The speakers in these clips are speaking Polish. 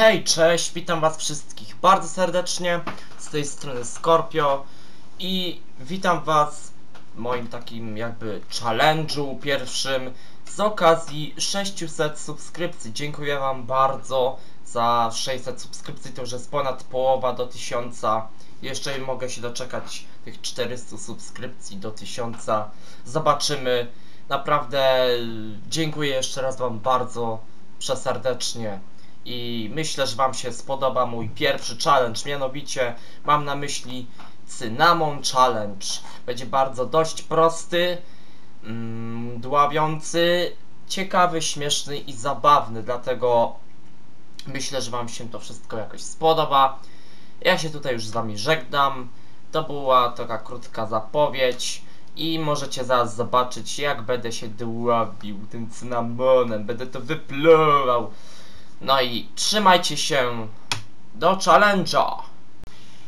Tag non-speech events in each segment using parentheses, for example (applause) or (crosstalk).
Hej, cześć, witam was wszystkich bardzo serdecznie, z tej strony Scorpio i witam was w moim takim jakby challenge'u pierwszym z okazji 600 subskrypcji. Dziękuję wam bardzo za 600 subskrypcji, to już jest ponad połowa do 1000. Jeszcze mogę się doczekać tych 400 subskrypcji do 1000. Zobaczymy. Naprawdę dziękuję jeszcze raz wam bardzo przeserdecznie i myślę, że Wam się spodoba mój pierwszy challenge. Mianowicie mam na myśli Cynamon Challenge. Będzie bardzo dość prosty, mm, dławiący, ciekawy, śmieszny i zabawny. Dlatego myślę, że Wam się to wszystko jakoś spodoba. Ja się tutaj już z Wami żegnam. To była taka krótka zapowiedź. I możecie zaraz zobaczyć, jak będę się dławił tym cynamonem. Będę to wypluwał. No i trzymajcie się do challenge'a.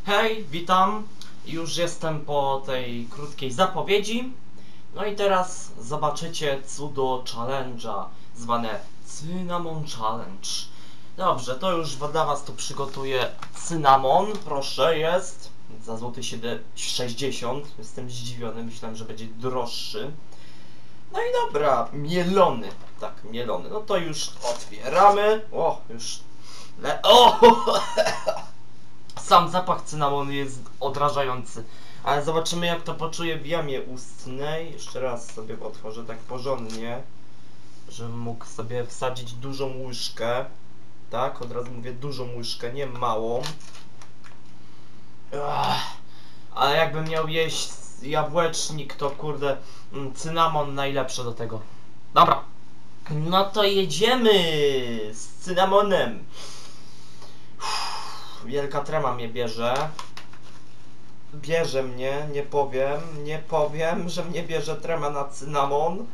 Hej, witam. Już jestem po tej krótkiej zapowiedzi. No i teraz zobaczycie cudo challenge'a, zwane Cinnamon Challenge. Dobrze, to już dla was tu przygotuję cynamon, proszę, jest. Za złoty 60. Jestem zdziwiony, myślałem, że będzie droższy. No i dobra, mielony. Tak, mielony. No to już otwieramy. O, już. Le o! (laughs) Sam zapach cynamonu jest odrażający. Ale zobaczymy jak to poczuje w jamie ustnej. Jeszcze raz sobie otworzę tak porządnie. Żebym mógł sobie wsadzić dużą łyżkę. Tak, od razu mówię dużą łyżkę, nie małą. Ach, ale jakbym miał jeść jabłecznik, to kurde, mm, cynamon najlepszy do tego. Dobra. No to jedziemy z cynamonem. Wielka trema mnie bierze. Bierze mnie, nie powiem, nie powiem, że mnie bierze trema na cynamon.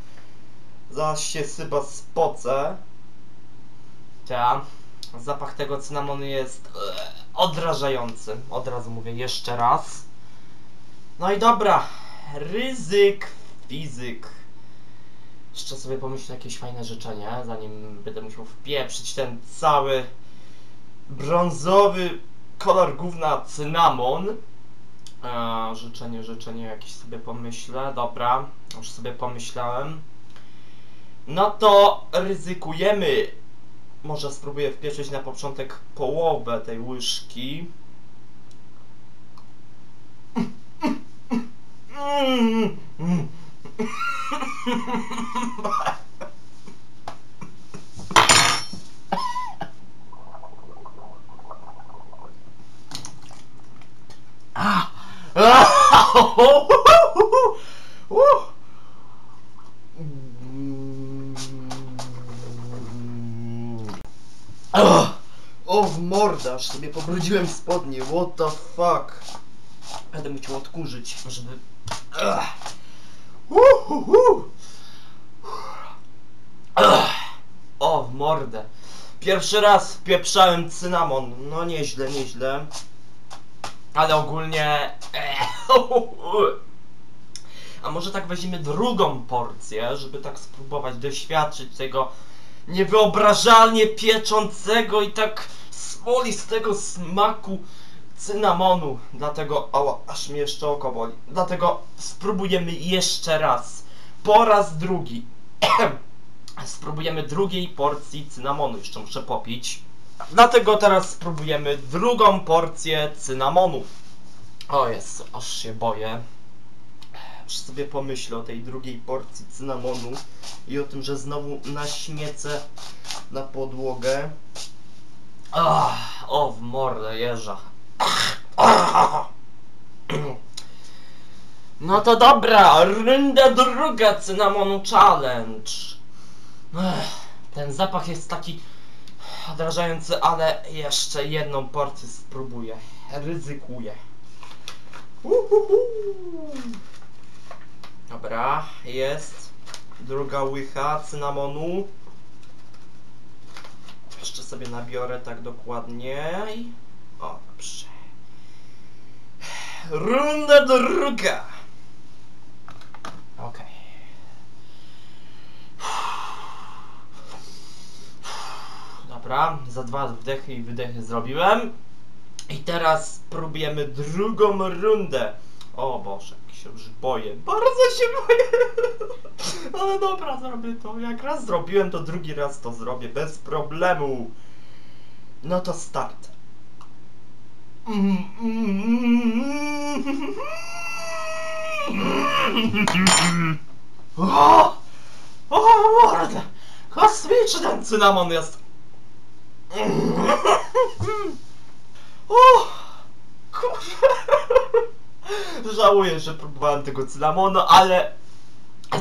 Zaraz się chyba spocę. Ta. Zapach tego cynamonu jest e, odrażający. Od razu mówię jeszcze raz. No i dobra. Ryzyk, fizyk. Jeszcze sobie pomyślę jakieś fajne życzenie, zanim będę musiał wpieprzyć ten cały brązowy kolor gówna cynamon. Eee, życzenie, życzenie jakieś sobie pomyślę. Dobra, już sobie pomyślałem. No to ryzykujemy. Może spróbuję wpieprzyć na początek połowę tej łyżki. O, w mordaż sobie pobrudziłem spodnie, what the fuck. Będę musiał odkurzyć, żeby... O, w mordę. Pierwszy raz wpieprzałem cynamon. No nieźle, nieźle. Ale ogólnie... (laughs) A może tak weźmiemy drugą porcję, żeby tak spróbować doświadczyć tego niewyobrażalnie pieczącego i tak słolistego smaku cynamonu. Dlatego, ała, aż mnie jeszcze oko boli. Dlatego spróbujemy jeszcze raz. Po raz drugi. (clears throat) spróbujemy drugiej porcji cynamonu. Jeszcze muszę popić. Dlatego teraz spróbujemy drugą porcję cynamonu. O jest, aż się boję. Aż sobie pomyślę o tej drugiej porcji cynamonu i o tym, że znowu naśmiecę na podłogę. Ach, o, w mordę jeża. No to dobra, runda druga cynamonu challenge. Ech, ten zapach jest taki odrażający, ale jeszcze jedną porcję spróbuję. Ryzykuję. Uhuhu. Dobra, jest. Druga łycha cynamonu. Jeszcze sobie nabiorę tak dokładnie. O, dobrze. Runda druga. Okej. Dobra, za dwa wdechy i wydechy zrobiłem. I teraz próbujemy drugą rundę. O Boże, jak się już boję. Bardzo się boję. (laughs) Ale dobra, zrobię to. Jak raz zrobiłem, to drugi raz to zrobię. Bez problemu. No to start. O! O mordę! Kosmiczny ten cynamon jest! O! Kurwa! Żałuję, że próbowałem tego cynamonu, ale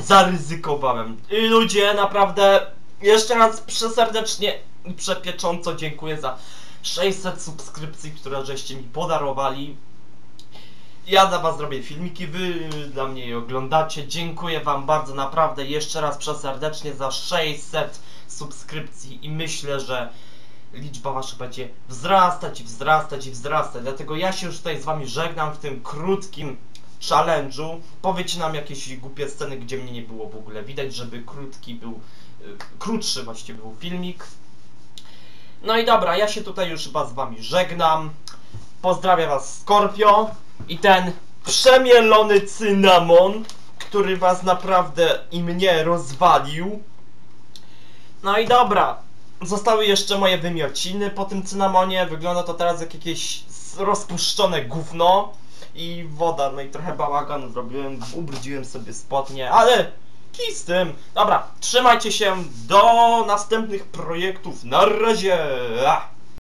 zaryzykowałem. I ludzie, naprawdę jeszcze raz przeserdecznie i przepiecząco dziękuję za 600 subskrypcji, które żeście mi podarowali. Ja dla was zrobię filmiki, wy dla mnie je oglądacie. Dziękuję wam bardzo naprawdę jeszcze raz przeserdecznie za 600 subskrypcji i myślę, że liczba wasza będzie wzrastać i wzrastać i wzrastać. Dlatego ja się już tutaj z wami żegnam w tym krótkim challenge'u. Powiedzcie nam jakieś głupie sceny, gdzie mnie nie było w ogóle widać, żeby krótki był, y, krótszy właściwie był filmik. No i dobra, ja się tutaj już chyba z wami żegnam. Pozdrawiam was Scorpio i ten przemielony cynamon, który was naprawdę i mnie rozwalił. No i dobra, zostały jeszcze moje wymiociny po tym cynamonie. Wygląda to teraz jak jakieś rozpuszczone gówno i woda. No i trochę bałagan zrobiłem, ubrudziłem sobie spodnie, ale kij z tym. Dobra, trzymajcie się do następnych projektów. Na razie!